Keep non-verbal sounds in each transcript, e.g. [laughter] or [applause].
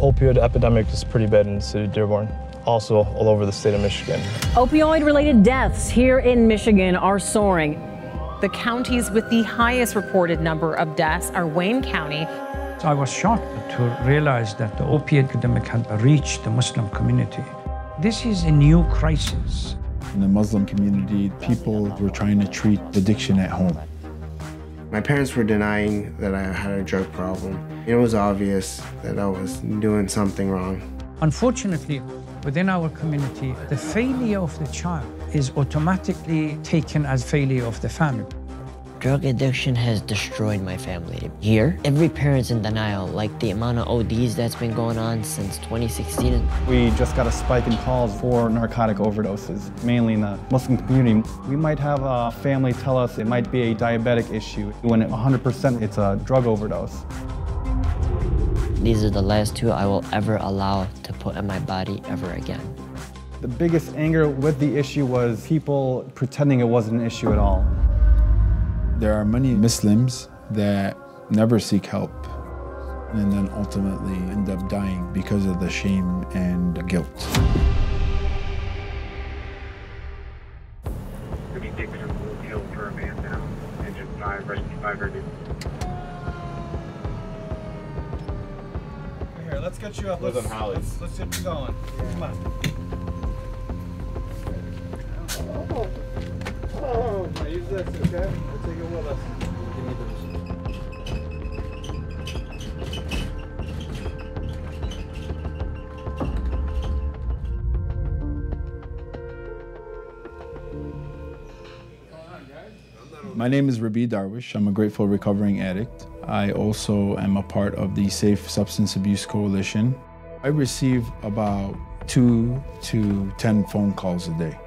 Opioid epidemic is pretty bad in the city of Dearborn, also all over the state of Michigan. Opioid related deaths here in Michigan are soaring. The counties with the highest reported number of deaths are Wayne County. I was shocked to realize that the opioid epidemic had reached the Muslim community. This is a new crisis. In the Muslim community, people were trying to treat addiction at home. My parents were denying that I had a drug problem. It was obvious that I was doing something wrong. Unfortunately, within our community, the failure of the child is automatically taken as failure of the family. Drug addiction has destroyed my family. Here, every parent's in denial, like the amount of ODs that's been going on since 2016. We just got a spike in calls for narcotic overdoses, mainly in the Muslim community. We might have a family tell us it might be a diabetic issue, when 100% it's a drug overdose. These are the last two I will ever allow to put in my body ever again. The biggest anger with the issue was people pretending it wasn't an issue at all. There are many Muslims that never seek help and then ultimately end up dying because of the shame and guilt. Here, let's get you up. Let's, let's, let's get you going. Come on. Oh, My name is Rabi Darwish. I'm a grateful recovering addict. I also am a part of the Safe Substance Abuse Coalition. I receive about two to 10 phone calls a day.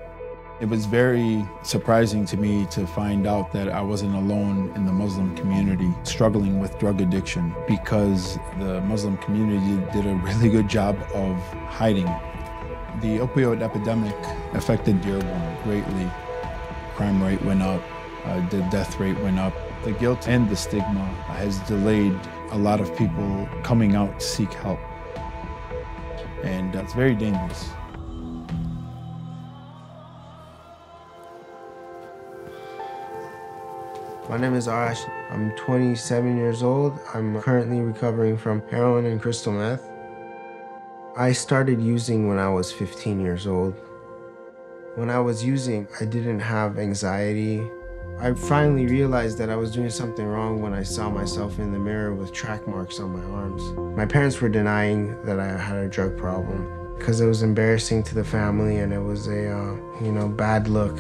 It was very surprising to me to find out that I wasn't alone in the Muslim community struggling with drug addiction because the Muslim community did a really good job of hiding. The opioid epidemic affected Dearborn greatly. Crime rate went up, uh, the death rate went up. The guilt and the stigma has delayed a lot of people coming out to seek help. And that's very dangerous. My name is Arash. I'm 27 years old. I'm currently recovering from heroin and crystal meth. I started using when I was 15 years old. When I was using, I didn't have anxiety. I finally realized that I was doing something wrong when I saw myself in the mirror with track marks on my arms. My parents were denying that I had a drug problem because it was embarrassing to the family and it was a, uh, you know, bad look.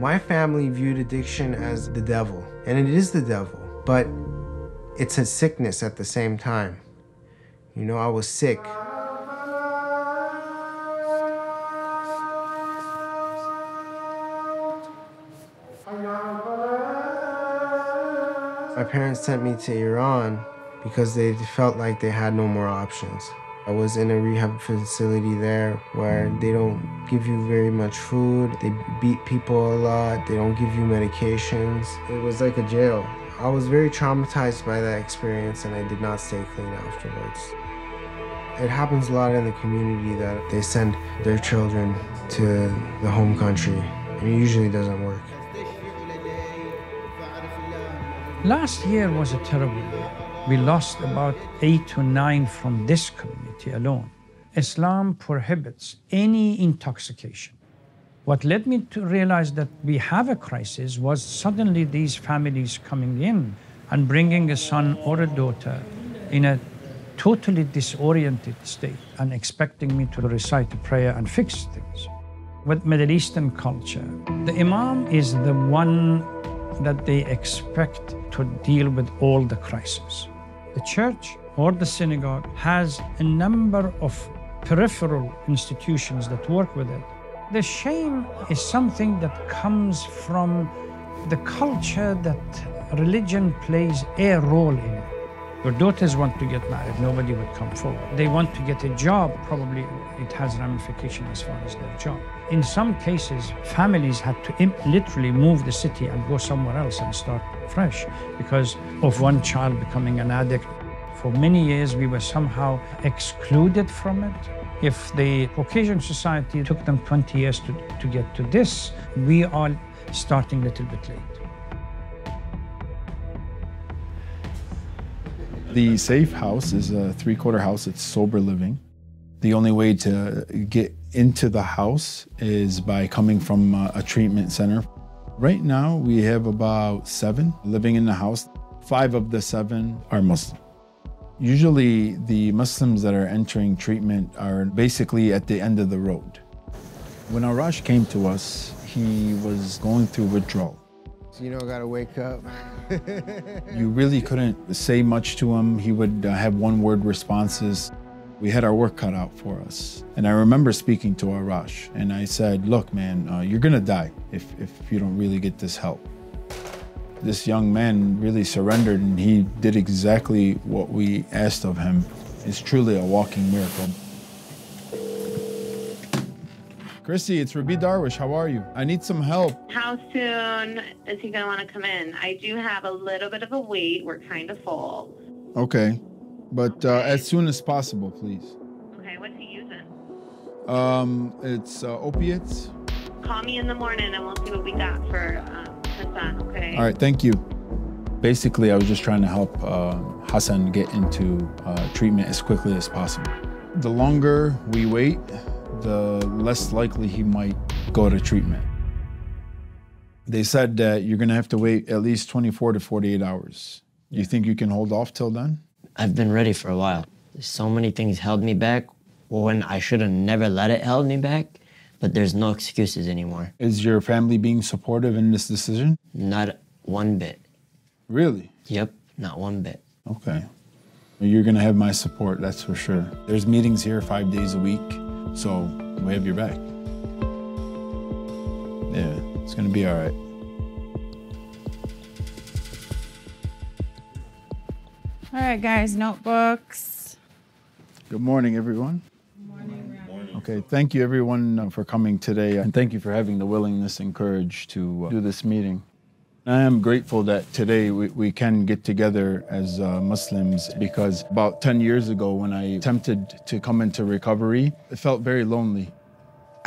My family viewed addiction as the devil, and it is the devil, but it's a sickness at the same time. You know, I was sick. My parents sent me to Iran because they felt like they had no more options. I was in a rehab facility there where they don't give you very much food. They beat people a lot. They don't give you medications. It was like a jail. I was very traumatized by that experience and I did not stay clean afterwards. It happens a lot in the community that they send their children to the home country and it usually doesn't work. Last year was a terrible year. We lost about eight to nine from this community alone. Islam prohibits any intoxication. What led me to realize that we have a crisis was suddenly these families coming in and bringing a son or a daughter in a totally disoriented state and expecting me to recite a prayer and fix things. With Middle Eastern culture, the Imam is the one that they expect to deal with all the crises. The church or the synagogue has a number of peripheral institutions that work with it. The shame is something that comes from the culture that religion plays a role in. Your daughters want to get married, nobody would come forward. They want to get a job, probably it has ramification as far as their job. In some cases, families had to literally move the city and go somewhere else and start fresh because of one child becoming an addict. For many years, we were somehow excluded from it. If the Caucasian society took them 20 years to, to get to this, we are starting a little bit late. The safe house is a three quarter house, it's sober living. The only way to get into the house is by coming from a, a treatment center. Right now, we have about seven living in the house. Five of the seven are Muslim. Usually, the Muslims that are entering treatment are basically at the end of the road. When Arash came to us, he was going through withdrawal. So, you know, gotta wake up. [laughs] You really couldn't say much to him. He would uh, have one word responses. We had our work cut out for us. And I remember speaking to Arash, and I said, Look, man, uh, you're gonna die if, if you don't really get this help. This young man really surrendered, and he did exactly what we asked of him. It's truly a walking miracle. Chrissy, it's Rabi Darwish. How are you? I need some help. How soon is he going to want to come in? I do have a little bit of a wait. We're kind of full. Okay, but uh, as soon as possible, please. Okay, what's he using? Um, it's uh, opiates. Call me in the morning and we'll see what we got for um, Hassan, okay? All right, thank you. Basically, I was just trying to help uh, Hassan get into uh, treatment as quickly as possible. The longer we wait, the less likely he might go to treatment. They said that you're gonna have to wait at least 24 to 48 hours. You think you can hold off till then? I've been ready for a while. So many things held me back when I should have never let it held me back, but there's no excuses anymore. Is your family being supportive in this decision? Not one bit. Really? Yep, not one bit. Okay. You're gonna have my support, that's for sure. There's meetings here five days a week, so we have your back. Yeah, it's gonna be all right. All right, guys, notebooks. Good morning, everyone. Okay, thank you everyone uh, for coming today, and thank you for having the willingness and courage to uh, do this meeting. I am grateful that today we, we can get together as uh, Muslims because about 10 years ago, when I attempted to come into recovery, it felt very lonely.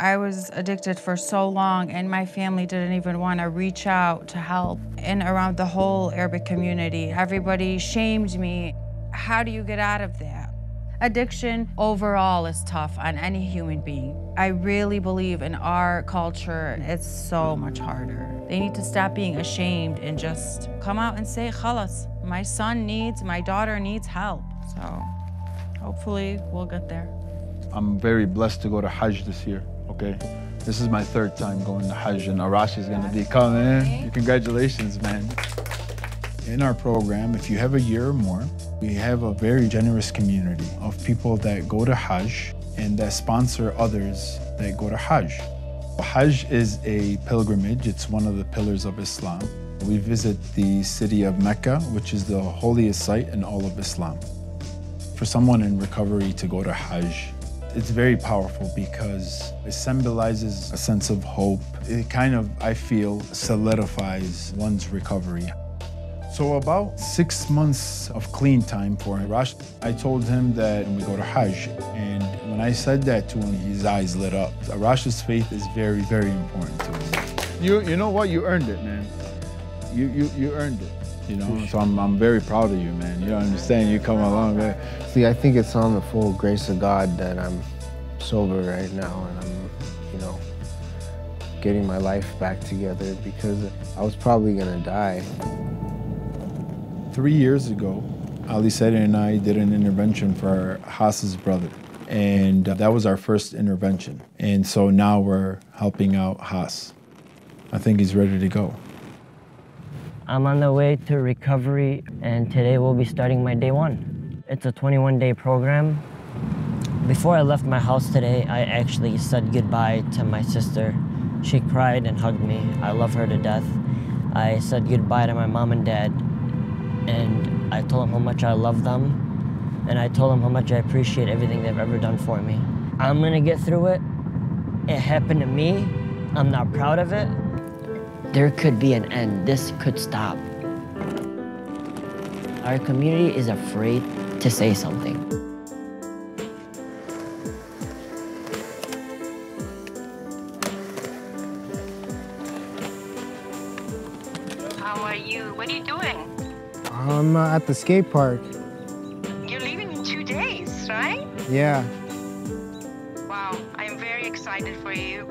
I was addicted for so long, and my family didn't even want to reach out to help. And around the whole Arabic community, everybody shamed me. How do you get out of that? Addiction overall is tough on any human being. I really believe in our culture, it's so much harder. They need to stop being ashamed and just come out and say, Khalas, my son needs, my daughter needs help. So hopefully we'll get there. I'm very blessed to go to Hajj this year, okay? This is my third time going to Hajj, and Arash is gonna be coming. Congratulations, man. In our program, if you have a year or more, we have a very generous community of people that go to Hajj and that sponsor others that go to Hajj. Hajj is a pilgrimage, it's one of the pillars of Islam. We visit the city of Mecca, which is the holiest site in all of Islam. For someone in recovery to go to Hajj, it's very powerful because it symbolizes a sense of hope. It kind of, I feel, solidifies one's recovery. So about six months of clean time for Arash. I told him that we go to Hajj. And when I said that to him, his eyes lit up. Arash's faith is very, very important to him. You, you know what? You earned it, man. You, you, you earned it. You know, so I'm, I'm very proud of you, man. You don't saying? You come a long way. See, I think it's on the full grace of God that I'm sober right now and I'm, you know, getting my life back together because I was probably gonna die. Three years ago, Ali Said and I did an intervention for Haas's brother. And uh, that was our first intervention. And so now we're helping out Haas. I think he's ready to go. I'm on the way to recovery, and today we'll be starting my day one. It's a 21 day program. Before I left my house today, I actually said goodbye to my sister. She cried and hugged me. I love her to death. I said goodbye to my mom and dad, and I told them how much I love them, and I told them how much I appreciate everything they've ever done for me. I'm gonna get through it. It happened to me. I'm not proud of it. There could be an end. This could stop. Our community is afraid to say something. How are you? What are you doing? I'm uh, at the skate park. You're leaving in two days, right? Yeah, Wow, I'm very excited for you.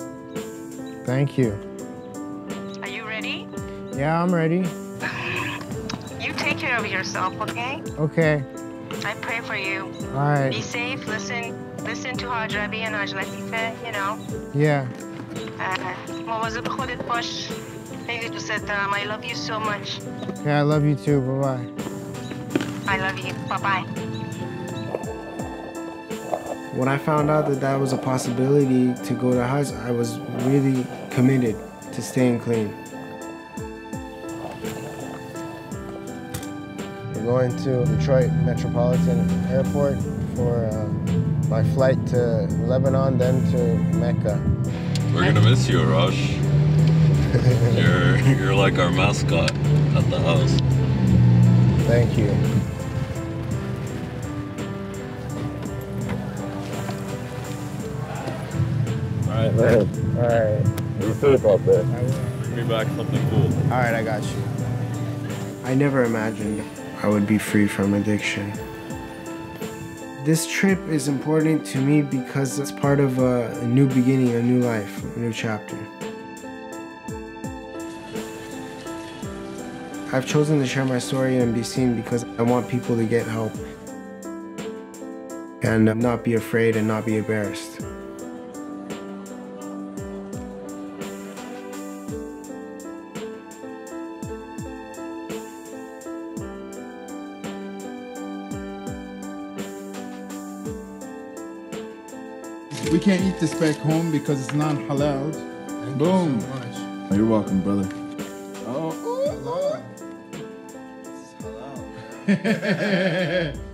thank you. Are you ready? Yeah, I'm ready. You take care of yourself, okay? Okay, I pray for you. all right. Be safe. Listen, listen to Haj Rabi and Haj Latife, you know. Yeah, Uh, مواظب خودت باش. خیلی دوست دارم. I love you so much. yeah, I love you too. Bye bye. I love you. Bye bye. When I found out that that was a possibility to go to Hajj, I was really committed to staying clean. Going to Detroit Metropolitan Airport for uh, my flight to Lebanon, then to Mecca. We're gonna miss you, Rush. [laughs] you're you're like our mascot at the house. Thank you. All right, man. All right. Be safe out there. Bring me back something cool. All right, I got you. I never imagined I would be free from addiction. This trip is important to me because it's part of a, a new beginning, a new life, a new chapter. I've chosen to share my story and be seen because I want people to get help and not be afraid and not be embarrassed. We can't eat this back home because it's non-halal. Thank Boom. you so much. You're welcome, brother. Hello. Oh. [laughs] [laughs]